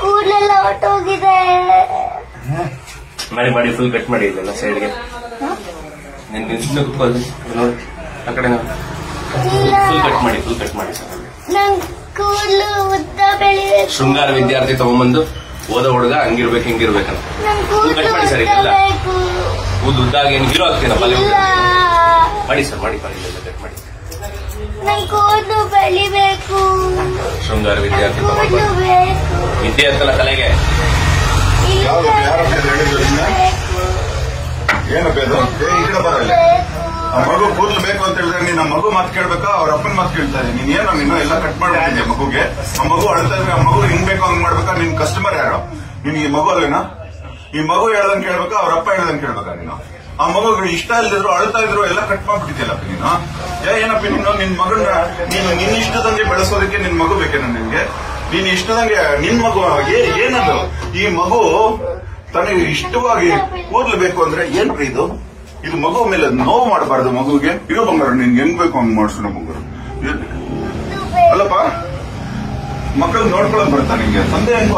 ಕೂದಲೆಲ್ಲ ಹೊಟ್ಟೋಗಿದೆ ಮಾಡಿ ಮಾಡಿ full cut ಮಾಡಿ ಇದೆಲ್ಲ ಸೈಡ್ಗೆ ನಿನ್ ನಿನ್ನ ಕುತ್ಕೊಳ್ಳಿ ನೋಡಿ ಆ ಕಡೆ ಫುಲ್ ಕಟ್ ಮಾಡಿ ಫುಲ್ ಕಟ್ ಮಾಡಿ ಸರ್ ನನ್ ಕೂದಲು ಉದ್ದ ಬೆಳಿಬೇಕು ಶೃಂಗಾರ ವಿದ್ಯಾರ್ಥಿ ತಗೊಂಬಂದು ಓದೋ ಹುಡುಗ ಹಂಗಿರ್ಬೇಕು ಹಿಂಗಿರ್ಬೇಕಂತ. ನನ್ Full ಕಟ್ ಕೂದಲು ಮಾಡಿ ಸರ್ ಉದ್ದ ಇದೆಲ್ಲ. ಬೇಕು ಕೂದ್ ಉದ್ದಾಗ ಏನು ಹೀರೋ ಆಗ್ತೀನ ಬಾಲಿವುಡ್ ಮಾಡಿ ಸರ್ ಮಾಡಿ ಮಾಡಿ ಕಟ್ ಮಾಡಿ. ನನ್ ಕೂದಲು ಬೆಳಿಬೇಕು. ಶೃಂಗಾರ ವಿದ್ಯಾರ್ಥಿ ವಿದ್ಯೆ ಅಂತಲ್ಲ ಕಲೆಗೆ. ಇಲ್ಲ ಯಾವ್ದು ಯಾರ ಮೇಲೆ ಹೇಳಿದ್ರು ನಿನ್ನ? ಬೇಕು ಏನಪ್ಪ ಇದು ಏ, ಈ ಕಡೆ ಬರಲ್ಲ. ಆ ಮಗು ಕೂದಲು ಬೇಕು ಅಂತ ಹೇಳಿದ್ರೆ ನೀನ್ ಆ ಮಗು ಮಾತು ಕೇಳ್ಬೇಕಾ? ಅವ್ರ ಅಪ್ಪನ ಮಾತು ಕೇಳ್ತಾರೆ ನೀನ್ ಏನೋ ನೀನು ಎಲ್ಲ ಕಟ್ ಮಾಡ್ಬಿಟ್ಟಿದ್ಯಾ ಮಗುಗೆ? ಆ ಮಗು ಅಳ್ತಾ ಇದ್ರೆ ಆ ಮಗು ಹಿಂಗ್ ಬೇಕು ಹಂಗ್ ಮಾಡ್ಬೇಕಾ? ನಿನ್ ಕಸ್ಟಮರ್ ಯಾರು? ನಿನ್ ಈ ಮಗು ಅಲ್ವೇನಾ? ಈ ಮಗು ಹೇಳ್ದಂಗೆ ಕೇಳ್ಬೇಕಾ? ಅವ್ರ ಅಪ್ಪ ಹೇಳ್ದಂಗೆ ಕೇಳ್ಬೇಕಾ ನೀನು? ಆ ಮಗುಗಳು ಇಷ್ಟ ಇಲ್ದಿದ್ರು, ಅಳ್ತಾ ಇದ್ರು, ಎಲ್ಲ ಕಟ್ ಮಾಡ್ಬಿಟ್ಟಿದ್ಯಲ್ಲಪ್ಪ ನೀನು ಏನಪ್ಪ ನೀನು, ನಿನ್ ಮಗನ ನೀನು ನಿನ್ ಇಷ್ಟದಂಗೆ ಬೆಳೆಸೋದಕ್ಕೆ ನಿನ್ ಮಗು ಬೇಕೇನ ನಿನ್ಗೆ? ನೀನ್ ಇಷ್ಟದಂಗೆ, ನಿನ್ ಮಗು ಏನದು? ಈ ಮಗು ತನಗೆ ಇಷ್ಟವಾಗಿ ಕೂದಲು ಅಂದ್ರೆ ಏನ್ರಿ ಇದು? ಇದು ಮಗು ಮೇಲೆ ನೋವು ಮಾಡಬಾರ್ದು ಮಗುಗೆ ಇರೋ ಬಂಗಾರ, ನಿನ್ಗೆ ಹೆಂಗ್ ಬೇಕು ಹಂಗ್ ಮಾಡಿಸೋಣ ಬಂಗಾರ ಅಲ್ಲಪ್ಪ, ಮಕ್ಕಳು ನೋಡ್ಕೊಳಕ್ ಬರ್ತಾ ನಿಂಗೆ? ತಂದೆ ಹೆಂಗೋ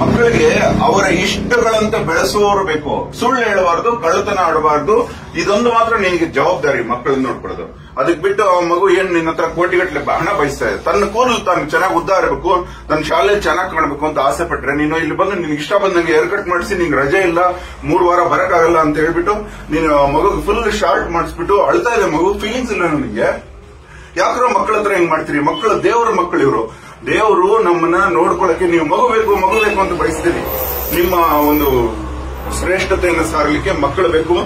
ಮಕ್ಕಳಿಗೆ ಅವರ ಇಷ್ಟಗಳಂತ ಬೆಳೆಸುವವರು ಬೇಕು. ಸುಳ್ಳು ಹೇಳಬಾರ್ದು, ಕಳ್ಳತನ ಆಡಬಾರ್ದು. ಇದೊಂದು ಮಾತ್ರ ನಿನಗೆ ಜವಾಬ್ದಾರಿ ಮಕ್ಕಳನ್ನ ನೋಡ್ಕೊಳ್ಳೋದು. ಅದಕ್ಕೆ ಬಿಟ್ಟು ಆ ಮಗು ಏನ್ ನಿನ್ನ ಹತ್ರ ಕೋಟಿಗಟ್ಟಲೆ ಹಣ ಬಯಸ್ತಾ ಇದೆ? ತನ್ನ ಕೂದಲು ತಾನು ಚೆನ್ನಾಗಿ ಉದ್ದಾರ ಇರಬೇಕು ನನ್ನ ಶಾಲೆಯಲ್ಲಿ ಚೆನ್ನಾಗಿ ಕಾಣಬೇಕು ಅಂತ ಆಸೆ ಪಟ್ರೆ ನೀನು ಇಲ್ಲಿ ಬಂದು ನಿನ್ಗೆ ಇಷ್ಟ ಬಂದಂಗೆ ಹೇರ್ ಕಟ್ ಮಾಡಿಸಿ, ನಿಂಗೆ ರಜೆ ಇಲ್ಲ, ಮೂರು ವಾರ ಬರಕ್ಕಾಗಲ್ಲ ಅಂತ ಹೇಳ್ಬಿಟ್ಟು ನೀನು ಮಗು ಫುಲ್ ಶಾರ್ಟ್ ಮಾಡಿಸ್ಬಿಟ್ಟು ಅಳ್ತಾ ಇದೆ ಮಗು ಫೀಲಿಂಗ್ಸ್ ಇಲ್ಲ ನನಗೆ. ಯಾಕ್ರೋ ಮಕ್ಕಳ ಹತ್ರ ಹೆಂಗ್ ಮಾಡ್ತೀರಿ? ಮಕ್ಕಳು ದೇವರ ಮಕ್ಕಳು ಇವರು. ದೇವರು ನಮ್ಮನ್ನ ನೋಡ್ಕೊಳಕ್ಕೆ ನೀವು ಮಗು ಬೇಕು ಮಗು ಬೇಕು ಅಂತ ಬಯಸ್ತೀರಿ. ನಿಮ್ಮ ಒಂದು ಶ್ರೇಷ್ಠತೆಯನ್ನು ಸಾರಲಿಕ್ಕೆ ಮಕ್ಕಳು ಬೇಕು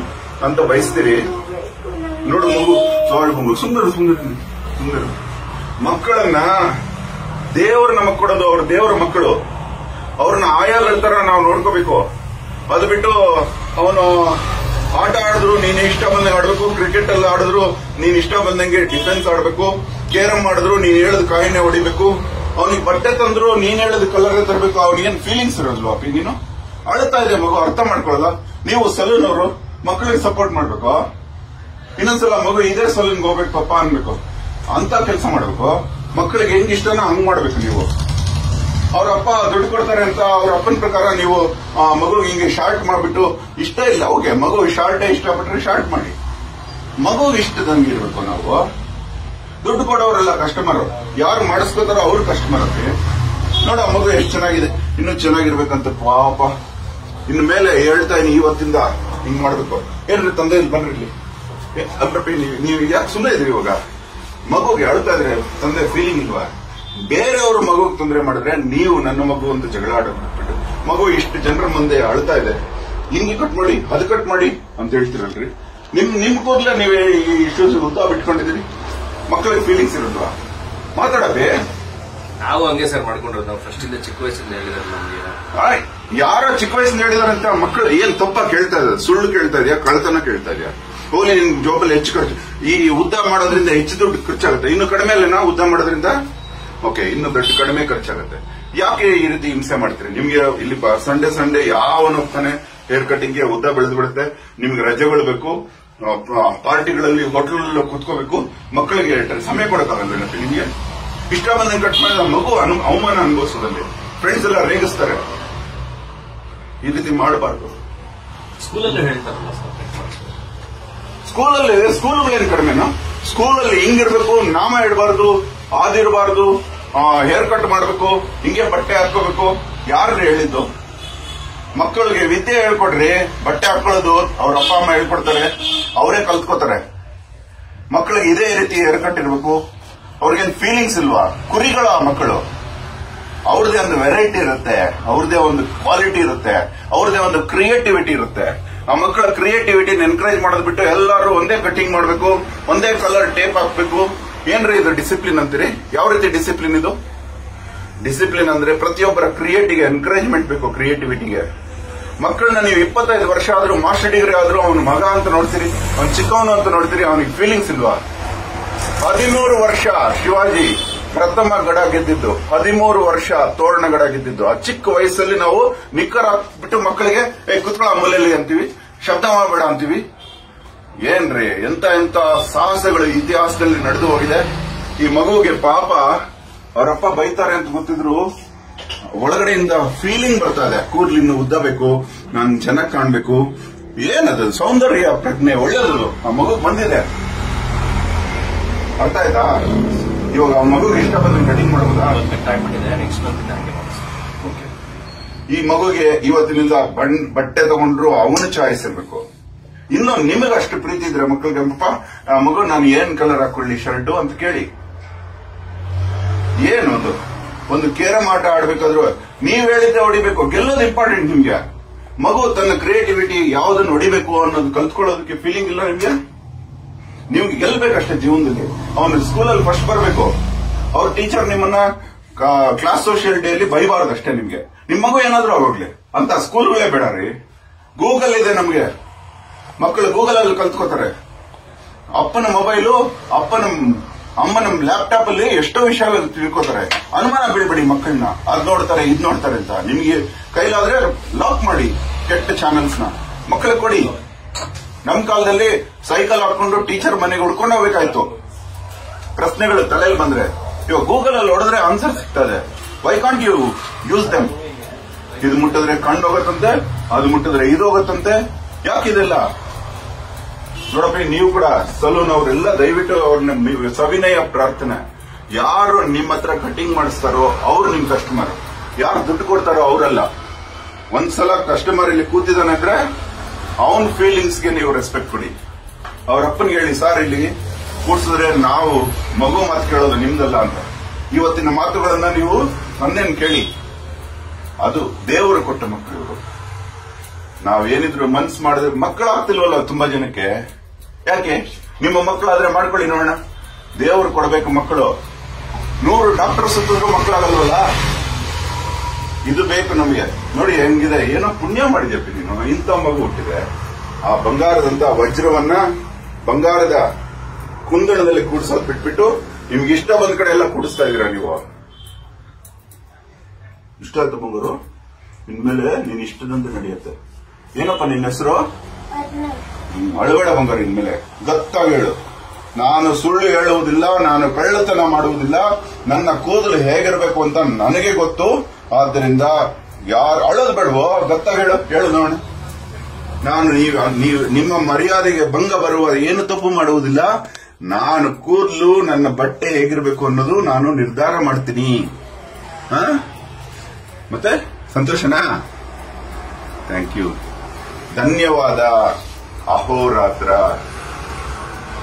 ಅಂತ ಬಯಸ್ತೀರಿ. ನೋಡು ಮಗು ಮಗು, ಸುಂದರ ಸುಂದರ ಸುಂದರ. ಮಕ್ಕಳನ್ನ ದೇವರು ನಮಗ್ ಕೊಡೋದು ಅವ್ರ ದೇವರ ಮಕ್ಕಳು. ಅವ್ರನ್ನ ಆಯಾಗಳ ತರ ನಾವು ನೋಡ್ಕೋಬೇಕು. ಅದು ಬಿಟ್ಟು ಅವನು ಆಟ ಆಡಿದ್ರು ನೀನು ಇಷ್ಟ ಬಂದಂಗೆ ಆಡಬೇಕು ಕ್ರಿಕೆಟ್ ಅಲ್ಲಿ ಆಡಿದ್ರು ನೀನು ಇಷ್ಟ ಬಂದಂಗೆ ಡಿಫೆನ್ಸ್ ಆಡಬೇಕು ಕೇರಂ ಮಾಡಿದ್ರು ನೀನು ಹೇಳದ್ ಕಾಯಿನೆ ಹೊಡಿಬೇಕು. ಅವನಿಗೆ ಬಟ್ಟೆ ತಂದ್ರು, ನೀನ್ ಹೇಳೋದು ಕಲರ್ ತರಬೇಕು ಅವ್ನಿಗೇನ್ ಫೀಲಿಂಗ್ಸ್ ಇರೋದ್ಲು ಅಪ್ಪಿ ನೀನು? ಅಳ್ತಾ ಇದೆ ಮಗು ಅರ್ಥ ಮಾಡ್ಕೊಳ್ಳಲ್ಲ ನೀವು ಸಲೂನ್ ಅವರು ಮಕ್ಕಳಿಗೆ ಸಪೋರ್ಟ್ ಮಾಡ್ಬೇಕು. ಇನ್ನೊಂದ್ಸಲ ಮಗು ಇದೇ ಸಲೂನ್ಗೆ ಹೋಗ್ಬೇಕು, ಪಪ್ಪ ಅನ್ಬೇಕು. ಅಂತ ಕೆಲಸ ಮಾಡ್ಬೇಕು. ಮಕ್ಕಳಿಗೆ ಹೆಂಗ್ ಇಷ್ಟನ ಹಂಗ್ ಮಾಡ್ಬೇಕು ನೀವು. ಅವ್ರ ಅಪ್ಪ ದುಡ್ಡು ಕೊಡ್ತಾರೆ ಅಂತ ಅವ್ರ ಅಪ್ಪನ ಪ್ರಕಾರ ನೀವು ಮಗು ಹಿಂಗೆ ಶಾರ್ಟ್ ಮಾಡ್ಬಿಟ್ಟು, ಇಷ್ಟ ಇಲ್ಲ. ಓಕೆ, ಮಗು ಶಾರ್ಟೇ ಇಷ್ಟಪಟ್ರೆ ಶಾರ್ಟ್ ಮಾಡಿ. ಮಗು ಇಷ್ಟದಂಗೆ ಇರ್ಬೇಕು ನಾವು. ದುಡ್ಡು ಕೊಡೋರೆಲ್ಲ ಕಸ್ಟಮರ್ ಯಾರು ಮಾಡಿಸ್ಕೋತಾರೋ ಅವ್ರು ಕಸ್ಟಮರ್ ಅಂತ ನೋಡ ಮಗು ಎಷ್ಟು ಚೆನ್ನಾಗಿದೆ. ಇನ್ನು ಚೆನ್ನಾಗಿರ್ಬೇಕಂತ ಪಾಪ. ಇನ್ನು ಮೇಲೆ ಹೇಳ್ತಾ ಇದೀನಿ ಇವತ್ತಿಂದ ಹಿಂಗ್ ಮಾಡ್ಬೇಕು. ಏನ್ರಿ ತಂದೆ, ಇಲ್ಲಿ ಬನ್ರಿ ಇಲ್ಲಿ. ನೀವು ನೀವು ಯಾಕೆ ಸುಮ್ಮನೆ ಇದ್ರಿ ಇವಾಗ? ಮಗುಗೆ ಹೇಳ್ತಾ ಇದ್ರೆ ತಂದೆ ಫೀಲಿಂಗ್ ಇಲ್ವಾ? ಬೇರೆಯವ್ರ ಮಗುಗೆ ತೊಂದರೆ ಮಾಡಿದ್ರೆ ನೀವು ನನ್ನ ಮಗು ಅಂತ ಜಗಳ ಆಡೋಗ್ಬಿಟ್ಟು ಮಗು ಇಷ್ಟು ಜನರ ಮುಂದೆ ಅಳ್ತಾ ಇದೆ. ಹಿಂಗೆ ಕಟ್ ಮಾಡಿ, ಅದ್ ಕಟ್ ಮಾಡಿ ಅಂತ ಹೇಳ್ತಿರಲ್ರಿ. ನಿಮ್ ನಿಮ್ ಕೂದಲೇ ನೀವೇ ಈ ಇಷ್ಟು ಉದ್ದ ಬಿಟ್ಕೊಂಡಿದ್ದೀರಿ? ಮಕ್ಕಳಿಗೆ ಫೀಲಿಂಗ್ಸ್ ಇರುತ್ತ ಮಾತಾಡಬೇ ನಾವು ಹಂಗೆ ಸರ್ ಮಾಡ್ಕೊಂಡಿರೋದು ನಾವು ಫಸ್ಟ್ ಇಂದ ಚಿಕ್ಕ ವಯಸ್ಸಿಂದ ಹೇಳಿದಾರೆ ನಮ್ಗೆ. ಯಾರೋ ಚಿಕ್ಕ ವಯಸ್ಸಿಂದ ಹೇಳಿದಾರಂತ ಮಕ್ಕಳು ಏನ್ ತಪ್ಪ ಕೇಳ್ತಾ ಇದ್ದಾರೆ? ಸುಳ್ಳು ಕೇಳ್ತಾ ಇದೆಯಾ? ಕಳ್ತನ ಕೇಳ್ತಾ ಇದೆಯಾ? ಹೋಗಿ ನಿನ್ ಜೋಬಲ್ಲಿ ಹೆಚ್ಚು ಖರ್ಚು ಈ ಉದ್ದ ಮಾಡೋದ್ರಿಂದ ಹೆಚ್ಚು ದುಡ್ಡು ಖರ್ಚಾಗುತ್ತೆ. ಇನ್ನು ಕಡಿಮೆ ಅಲ್ಲೇನಾ ಉದ್ದ ಮಾಡೋದ್ರಿಂದ? ಓಕೆ ಇನ್ನು ದುಡ್ಡು ಕಡಿಮೆ ಖರ್ಚಾಗುತ್ತೆ. ಯಾಕೆ ಈ ರೀತಿ ಹಿಂಸೆ ಮಾಡ್ತೀರಿ? ನಿಮ್ಗೆ ಇಲ್ಲಿ ಸಂಡೇ ಸಂಡೇ ಯಾವನೋ ಹೋಗ್ತಾನೆ ಹೇರ್ ಕಟಿಂಗ್ಗೆ ಉದ್ದ ಬೆಳೆದು ಬಿಡುತ್ತೆ ನಿಮ್ಗೆ ರಜೆಗಳು ಬೇಕು ಪಾರ್ಟಿಗಳಲ್ಲಿ ಹೋಟೆಲ್ ಕುತ್ಕೋಬೇಕು. ಮಕ್ಕಳಿಗೆ ಹೇಳ್ತಾರೆ ಸಮಯ ಕೊಡಕ್ಕಾಗಲ್ಲ ನಿಮಗೆ. ಇಷ್ಟ ಬಂದಂಗೆ ಕಟ್ ಮಾಡಿದ ಮಗು ಅವಮಾನ ಅನುಭವಿಸೋದಲ್ಲಿ ಫ್ರೆಂಡ್ಸ್ ಎಲ್ಲ ರೇಗಿಸ್ತಾರೆ. ಈ ರೀತಿ ಮಾಡಬಾರ್ದು. ಸ್ಕೂಲಲ್ಲಿ ಹೇಳ್ತಾರಲ್ಲ. ಸ್ಕೂಲಲ್ಲಿ ಸ್ಕೂಲ್ಗಳೇನು ಕಡಿಮೆನಾ? ಸ್ಕೂಲಲ್ಲಿ ಹಿಂಗಿರ್ಬೇಕು ನಾಮ ಇಡಬಾರ್ದು ಆದಿರಬಾರ್ದು ಹೇರ್ ಕಟ್ ಮಾಡಬೇಕು ಹಿಂಗೆ ಬಟ್ಟೆ ಹಾಕೋಬೇಕು ಯಾರು ಹೇಳಿದ್ದು? ಮಕ್ಕಳಿಗೆ ವಿದ್ಯೆ ಹೇಳ್ಕೊಡ್ರಿ, ಬಟ್ಟೆ ಹಾಕೊಳ್ಳೋದು ಅವ್ರ ಅಪ್ಪ, ಅಮ್ಮ ಹೇಳ್ಕೊಡ್ತಾರೆ, ಅವರೇ ಕಲ್ತ್ಕೋತಾರೆ. ಮಕ್ಕಳಿಗೆ ಇದೇ ರೀತಿ ಇರಬೇಕು ಅವ್ರಿಗೇನ್ ಫೀಲಿಂಗ್ಸ್ ಇಲ್ವಾ? ಕುರಿಗಳ ಮಕ್ಕಳು. ಅವ್ರದೇ ಒಂದು ವೆರೈಟಿ ಇರುತ್ತೆ. ಅವ್ರದೇ ಒಂದು ಕ್ವಾಲಿಟಿ ಇರುತ್ತೆ. ಅವ್ರದೇ ಒಂದು ಕ್ರಿಯೇಟಿವಿಟಿ ಇರುತ್ತೆ. ಆ ಮಕ್ಕಳ ಕ್ರಿಯೇಟಿವಿಟಿನ ಎನ್ಕರೇಜ್ ಮಾಡೋದ್ ಬಿಟ್ಟು ಎಲ್ಲರೂ ಒಂದೇ ಕಟಿಂಗ್ ಮಾಡಬೇಕು, ಒಂದೇ ಕಲರ್ ಟೇಪ್ ಹಾಕ್ಬೇಕು. ಏನ್ರಿ ಇದು ಡಿಸಿಪ್ಲಿನ್ ಅಂತೀರಿ? ಯಾವ ರೀತಿ ಡಿಸಿಪ್ಲಿನ್ ಇದು? ಡಿಸಿಪ್ಲಿನ್ ಅಂದ್ರೆ ಪ್ರತಿಯೊಬ್ಬರ ಕ್ರಿಯೇಟಿಗೆ ಎನ್ಕರೇಜ್ಮೆಂಟ್ ಬೇಕು ಕ್ರಿಯೇಟಿವಿಟಿಗೆ ಮಕ್ಕಳನ್ನ ನೀವು ಇಪ್ಪತ್ತೈದು ವರ್ಷ ಆದ್ರೂ, ಮಾಸ್ಟರ್ ಡಿಗ್ರಿ ಆದ್ರೂ ಅವನ ಮಗ ಅಂತ ನೋಡ್ತೀರಿ, ಅವ್ನ ಚಿಕ್ಕವನು ಅಂತ ನೋಡ್ತೀರಿ, ಅವನಿಗೆ ಫೀಲಿಂಗ್ಸ್ ಇಲ್ವಾ? ಹದಿಮೂರು ವರ್ಷ ಶಿವಾಜಿ ಪ್ರಥಮ ಗಡ ಗೆದ್ದಿದ್ದು, ಹದಿಮೂರು ವರ್ಷ ತೋರಣ ಗಡ ಗೆದ್ದಿದ್ದು. ಆ ಚಿಕ್ಕ ವಯಸ್ಸಲ್ಲಿ ನಾವು ನಿಕ್ಕರ್ ಬಿಟ್ಟು ಮಕ್ಕಳಿಗೆ, ಏ ಕುತ್ಕೊಳ ಮೂಲೆಯಲ್ಲಿ ಅಂತೀವಿ. ಶಬ್ದ ಮಾಡಬೇಡ ಅಂತೀವಿ. ಏನ್ರಿ, ಎಂತ ಎಂತ ಸಾಹಸಗಳು ಇತಿಹಾಸದಲ್ಲಿ ನಡೆದು ಹೋಗಿದೆ. ಈ ಮಗುವಿಗೆ ಪಾಪ, ಅವರಪ್ಪ ಬೈತಾರೆ ಅಂತ ಗೊತ್ತಿದ್ರು. ಒಳಗಡೆಯಿಂದ ಫೀಲಿಂಗ್ ಬರ್ತಾ ಇದೆ. ಕೂದ್ಲು ಉದ್ದಬೇಕು ಉದ್ದ ಬೇಕು ನಾನು ಚೆನ್ನಾಗಿ ಕಾಣ್ಬೇಕು. ಏನದು ಸೌಂದರ್ಯ ಪ್ರಜ್ಞೆ ಒಳ್ಳೇದು ಆ ಮಗು ಬಂದಿದೆ. ಅರ್ಥ ಆಯ್ತಾ? ಇವಾಗ ಆ ಮಗುಗೆ ಇಷ್ಟ ಬಂದ್ರೆ ಕಟಿಂಗ್ ಮಾಡಬಹುದಾ? ಓಕೆ. ಈ ಮಗುಗೆ ಇವತ್ತಿನಿಂದ ಬಟ್ಟೆ ತಗೊಂಡ್ರು ಅವನು ಚಾಯ್ಸ್ ಇರಬೇಕು. ಇನ್ನು ನಿಮಗೆ ಅಷ್ಟು ಪ್ರೀತಿ ಇದ್ರೆ ಮಕ್ಕಳಿಗೆ ಅಪ್ಪ ಆ ಮಗು ನಾನು ಏನ್ ಕಲರ್ ಹಾಕೊಳ್ಳಿ ಶರ್ಟ್ ಅಂತ ಕೇಳಿ. ಏನು ಅದು? ಒಂದು ಕೇರಂ ಆಟ ಆಡ್ಬೇಕಾದ್ರು ನೀವ್ ಹೇಳಿದ್ರೆ ಹೊಡಿಬೇಕು, ಗೆಲ್ಲೋದು ಇಂಪಾರ್ಟೆಂಟ್ ನಿಮ್ಗೆ. ಮಗು ತನ್ನ ಕ್ರಿಯೇಟಿವಿಟಿ ಯಾವ್ದನ್ನ ಹೊಡಿಬೇಕು ಅನ್ನೋದು ಕಲ್ತ್ಕೊಳ್ಳೋದಕ್ಕೆ ಫೀಲಿಂಗ್ ಇಲ್ಲ ನಿಮ್ಗೆ? ನಿಮ್ಗೆ ಗೆಲ್ಬೇಕಷ್ಟೇ ಜೀವನದಲ್ಲಿ. ಅವನು ಸ್ಕೂಲಲ್ಲಿ ಫಸ್ಟ್ ಬರಬೇಕು. ಅವ್ರ ಟೀಚರ್ ನಿಮ್ಮನ್ನ ಕ್ಲಾಸ್ ಸೋಷಿಯಲ್ ಡೇ ಅಲ್ಲಿ ಬೈಬಾರದು ಅಷ್ಟೇ ನಿಮ್ಗೆ. ನಿಮ್ ಮಗು ಏನಾದ್ರೂ ಆಗೋಗ್ಲಿ ಅಂತ ಸ್ಕೂಲ್ಗಳೇ ಬೇಡ ರೀ. ಗೂಗಲ್ ಇದೆ ನಮ್ಗೆ. ಮಕ್ಕಳು ಗೂಗಲ್ ಅಲ್ಲಿ ಕಲ್ತ್ಕೋತಾರೆ. ಅಪ್ಪನ ಮೊಬೈಲು ಅಪ್ಪನ ಅಮ್ಮನ ಲ್ಯಾಪ್ಟಾಪ್ ಅಲ್ಲಿ ಎಷ್ಟೋ ವಿಷಯಗಳು ತಿಳ್ಕೊತಾರೆ. ಅನುಮಾನ ಬಿಡಬೇಡಿ ಮಕ್ಕಳನ್ನ. ಅದ್ ನೋಡ್ತಾರೆ, ಇದ್ ನೋಡ್ತಾರೆ ಅಂತ. ನಿಮ್ಗೆ ಕೈಲಾದ್ರೆ ಲಾಕ್ ಮಾಡಿ, ಕೆಟ್ಟ ಚಾನೆಲ್ಸ್ನ. ಮಕ್ಕಳಿಗೆ ಕೊಡಿ. ನಮ್ ಕಾಲದಲ್ಲಿ ಸೈಕಲ್ ಹಾಕೊಂಡು ಟೀಚರ್ ಮನೆಗೆ ಹುಡ್ಕೊಂಡು ಹೋಗ್ಬೇಕಾಯ್ತು ಪ್ರಶ್ನೆಗಳು ತಲೆಯಲ್ಲಿ ಬಂದ್ರೆ. ಇವಾಗ ಗೂಗಲ್ ಅಲ್ಲಿ ಹೊಡೆದ್ರೆ ಆನ್ಸರ್ ಸಿಗ್ತದೆ. Why can't you use them ಇದು ಮುಟ್ಟಿದ್ರೆ ಕಣ್ಣು ಹೋಗತ್ತಂತೆ, ಅದು ಮುಟ್ಟಿದ್ರೆ ಇದು ಹೋಗತ್ತಂತೆ. ಯಾಕಿದೆಲ್ಲ ನೋಡಪ್ಪ ನೀವು ಕೂಡ ಸಲೂನ್ ಅವರೆಲ್ಲ ದಯವಿಟ್ಟು ಅವ್ರನ್ನ ಸವಿನಯ ಪ್ರಾರ್ಥನೆ. ಯಾರು ನಿಮ್ಮ ಹತ್ರ ಕಟಿಂಗ್ ಮಾಡಿಸ್ತಾರೋ ಅವ್ರು ನಿಮ್ ಕಸ್ಟಮರ್ ಯಾರು ದುಡ್ಡು ಕೊಡ್ತಾರೋ ಅವರಲ್ಲ. ಒಂದ್ಸಲ ಕಸ್ಟಮರ್ ಇಲ್ಲಿ ಕೂತಿದ್ದಾನಂದ್ರೆ ಅವನ್ ಫೀಲಿಂಗ್ಸ್ಗೆ ನೀವು ರೆಸ್ಪೆಕ್ಟ್ ಕೊಡಿ. ಅವ್ರ ಅಪ್ಪನಿಗೆ ಹೇಳಿ, ಸರ್ ಇಲ್ಲಿ ಕೂಡ್ಸಿದ್ರೆ ನಾವು ಮಗು ಮಾತು ಕೇಳೋದು ನಿಮ್ದಲ್ಲ ಅಂತ. ಇವತ್ತಿನ ಮಾತುಗಳನ್ನ ನೀವು ಒಂದೇನ್ ಕೇಳಿ? ಅದು ದೇವರು ಕೊಟ್ಟ ಮಕ್ಕಳು ನಾವೇನಿದ್ರು ಮನ್ಸ್ ಮಾಡಿದ್ರೆ ಮಕ್ಕಳಾಗ್ತಿಲ್ವಲ್ಲ ತುಂಬಾ ಜನಕ್ಕೆ? ಯಾಕೆ? ನಿಮ್ಮ ಮಕ್ಕಳಾದ್ರೆ ಮಾಡ್ಕೊಳ್ಳಿ ನೋಡೋಣ. ದೇವರು ಕೊಡಬೇಕು ಮಕ್ಕಳು. ನೂರು ಡಾಕ್ಟರ್ ಸುತ್ತಿದ್ರು ಮಕ್ಕಳಾಗಲ್ವಲ್ಲ? ಇದು ಬೇಕು ನಮಗೆ. ನೋಡಿ ಹೆಂಗಿದೆ, ಏನೋ ಪುಣ್ಯ ಮಾಡಿದ್ಯಪ್ಪ ನೀನು? ಇಂಥ ಮಗು ಹುಟ್ಟಿದೆ ಆ ಬಂಗಾರದಂತ ವಜ್ರವನ್ನ ಬಂಗಾರದ ಕುಂದಣದಲ್ಲಿ ಕೂಡಿಸೋದ್ ಬಿಟ್ಬಿಟ್ಟು ನಿಮ್ಗೆ ಇಷ್ಟ ಬಂದ ಕಡೆ ಎಲ್ಲ ಕೂಡಿಸ್ತಾ ಇದೀರಾ ನೀವು? ಇಷ್ಟ ಆಯ್ತು ಬಂಗಾರು? ಇನ್ಮೇಲೆ ನೀನ್ ಇಷ್ಟದಂತೆ ನಡೆಯುತ್ತೆ. ಏನಪ್ಪ ನಿನ್ನ ಹೆಸರು? ಅಳಬೇಡ ಬಂಗಾರ ಇನ್ಮೇಲೆ. ಗತ್ತಾಗಿ ಹೇಳು. ನಾನು ಸುಳ್ಳು ಹೇಳುವುದಿಲ್ಲ, ನಾನು ಕಳ್ಳತನ ಮಾಡುವುದಿಲ್ಲ. ನನ್ನ ಕೂದಲು ಹೇಗಿರಬೇಕು ಅಂತ ನನಗೆ ಗೊತ್ತು. ಆದ್ದರಿಂದ ಯಾರು ಅಳೋದು ಬೇಡವೋ ಗತ್ತಾಗಿ ಹೇಳು. ಹೇಳು ನೋಡೋಣ. ನಾನು ನೀವು ನಿಮ್ಮ ಮರ್ಯಾದೆಗೆ ಭಂಗ ಬರುವ ಏನು ತಪ್ಪು ಮಾಡುವುದಿಲ್ಲ. ನಾನು ಕೂದಲು, ನನ್ನ ಬಟ್ಟೆ ಹೇಗಿರಬೇಕು ಅನ್ನೋದು ನಾನು ನಿರ್ಧಾರ ಮಾಡ್ತೀನಿ? ಮತ್ತೆ? ಸಂತೋಷನಾ? ಥ್ಯಾಂಕ್ ಯು ಧನ್ಯವಾದ ಅಹೋರಾತ್ರ.